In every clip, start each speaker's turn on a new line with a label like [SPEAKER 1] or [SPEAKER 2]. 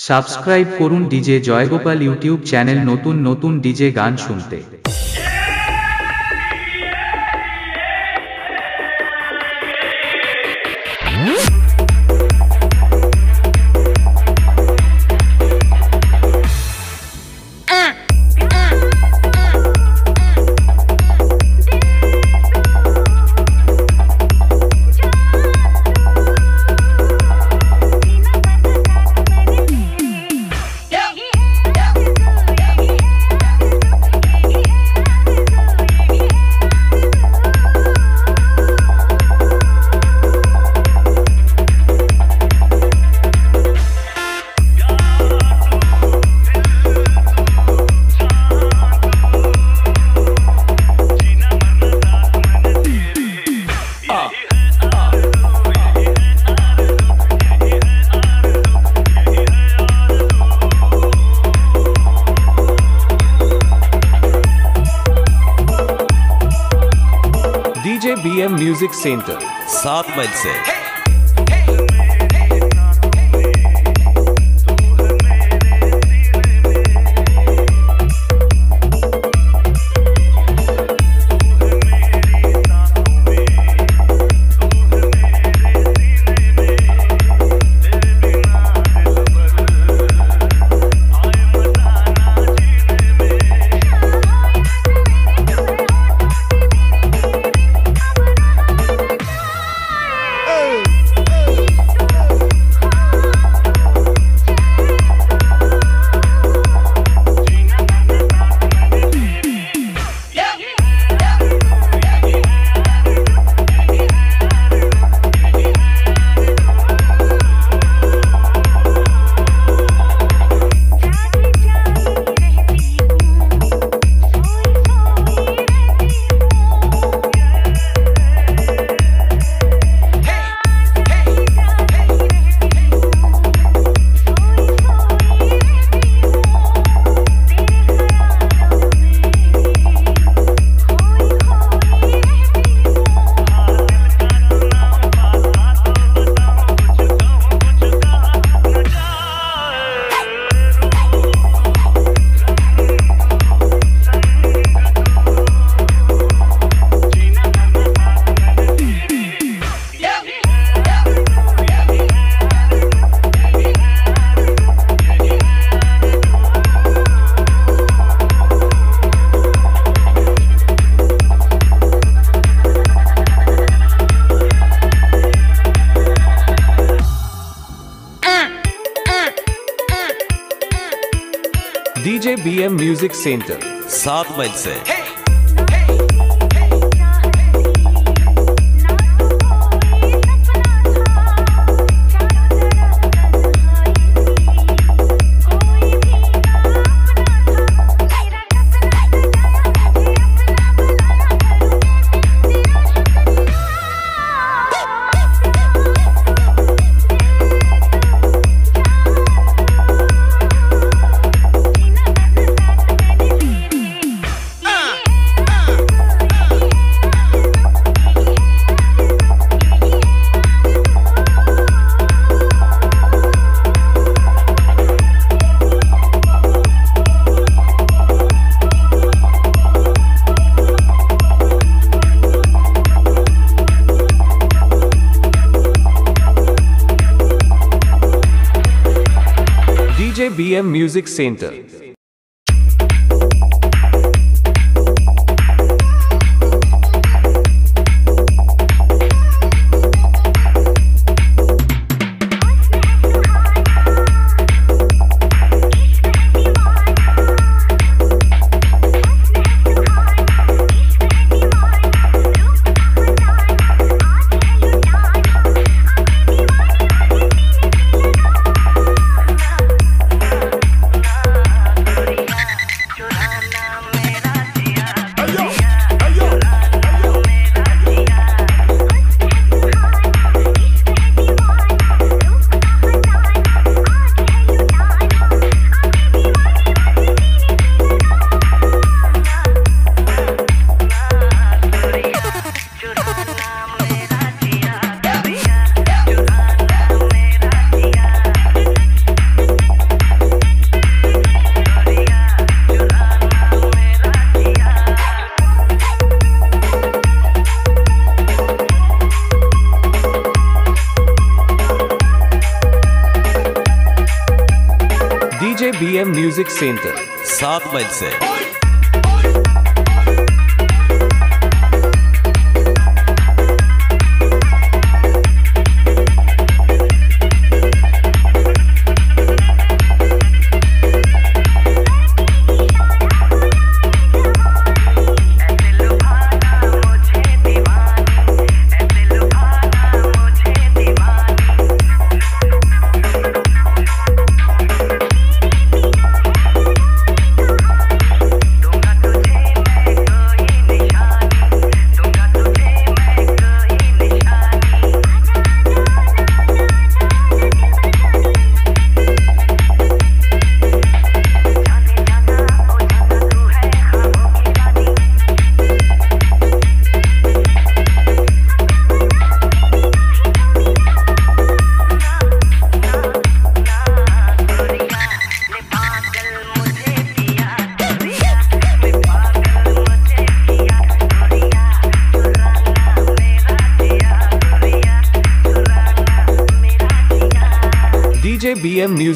[SPEAKER 1] Subscribe করুন DJ Joygopal YouTube channel নতুন নতুন ডিজে গান শুনতে।
[SPEAKER 2] म्यूज़िक सेंटर
[SPEAKER 3] सात मील से।
[SPEAKER 2] DJ BM music centre.
[SPEAKER 3] सात मील से।
[SPEAKER 2] डीजे बीएम सेंटर
[SPEAKER 4] सात मील से।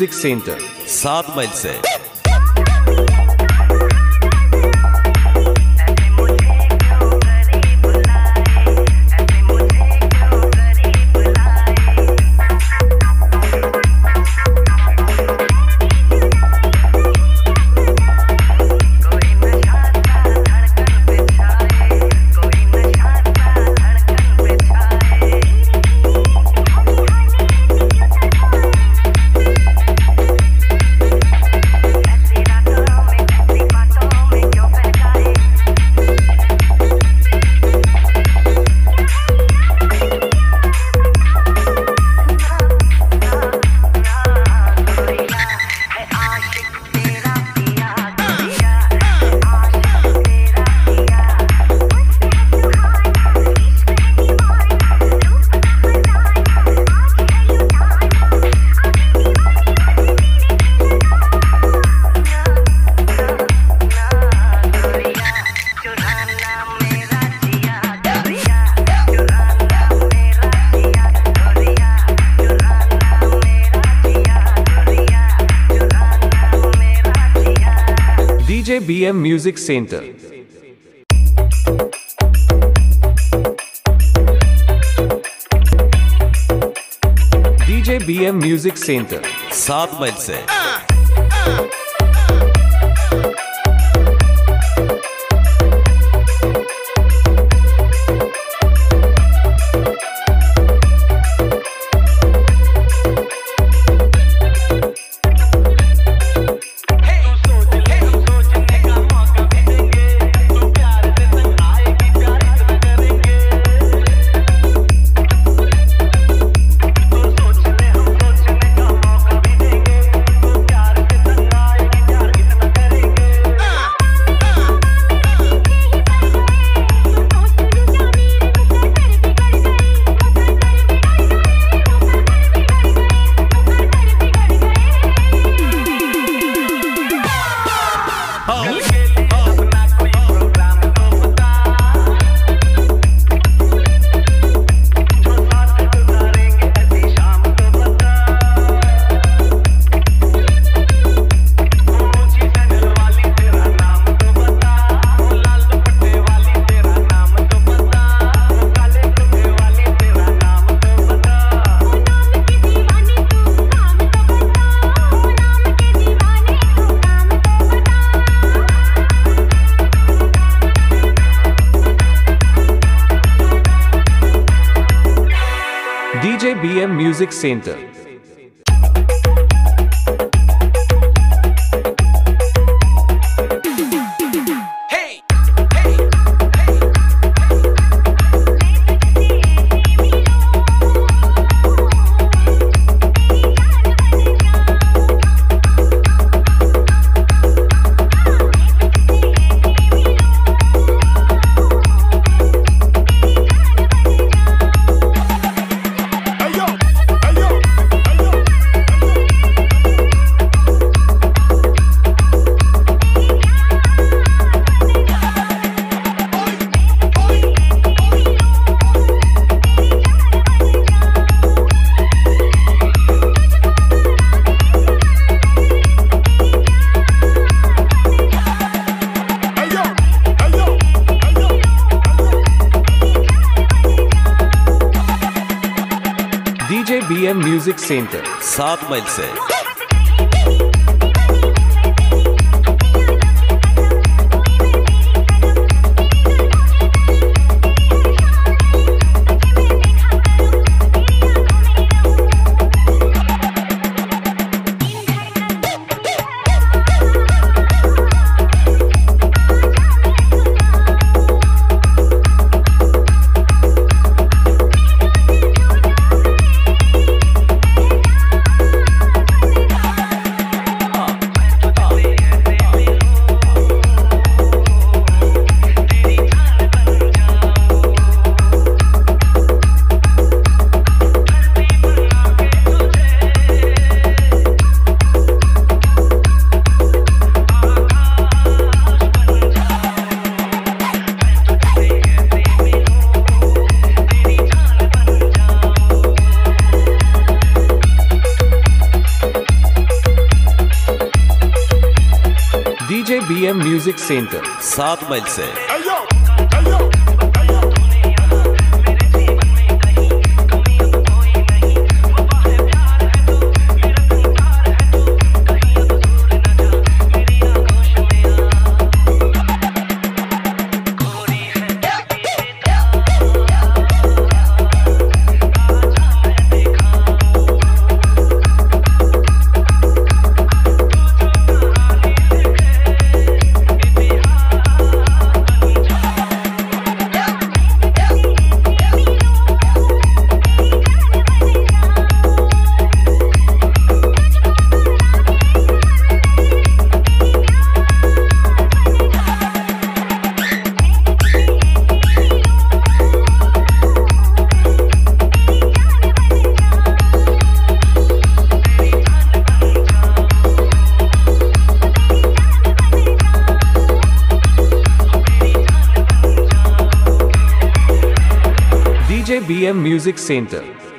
[SPEAKER 2] म्यूज़िक सेंटर
[SPEAKER 4] सात मील से।
[SPEAKER 5] DJ B
[SPEAKER 2] M music centre DJ B M music centre
[SPEAKER 4] सात मील से।
[SPEAKER 2] हाँ। Music Center. म्यूज़िक सेंटर
[SPEAKER 4] सात मील से।
[SPEAKER 2] बी एम म्यूज़िक सेंटर
[SPEAKER 4] सात मई से।
[SPEAKER 2] KBM Music Center.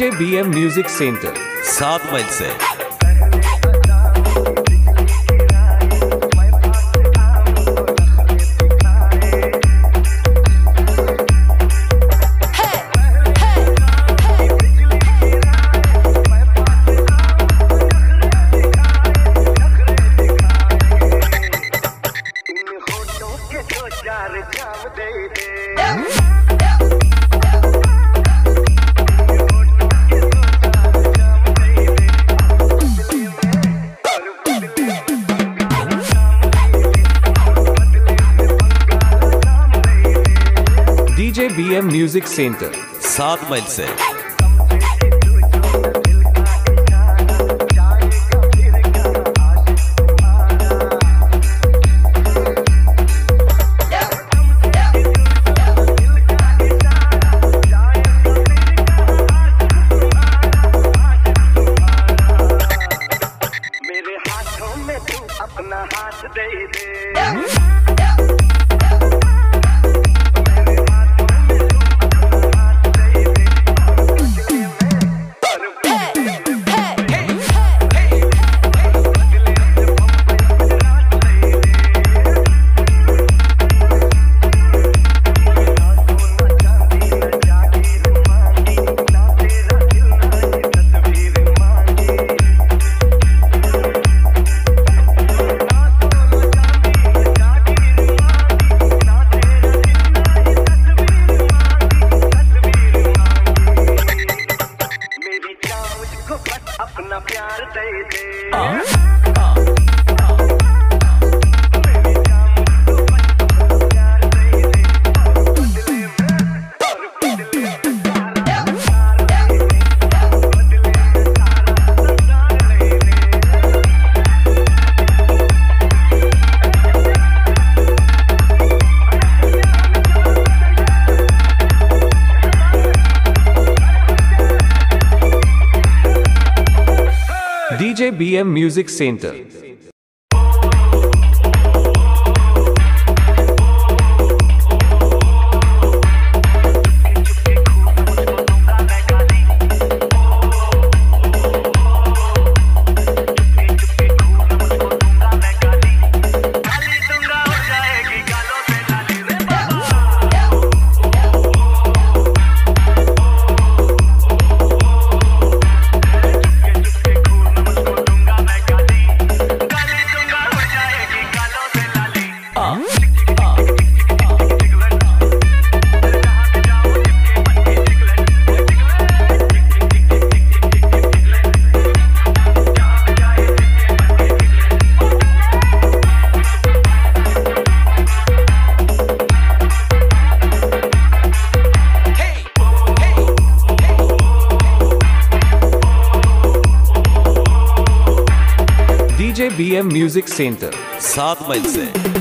[SPEAKER 5] J
[SPEAKER 2] B M music centre.
[SPEAKER 4] सात मील से।
[SPEAKER 2] वीएम म्यूज़िक सेंटर
[SPEAKER 4] सात माइल से!
[SPEAKER 5] मुझको अपना प्यार दे दे।
[SPEAKER 2] हाँ। IBM Music Center. Music centre
[SPEAKER 4] सात मई से।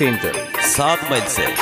[SPEAKER 2] सेंटर
[SPEAKER 4] सात मई से।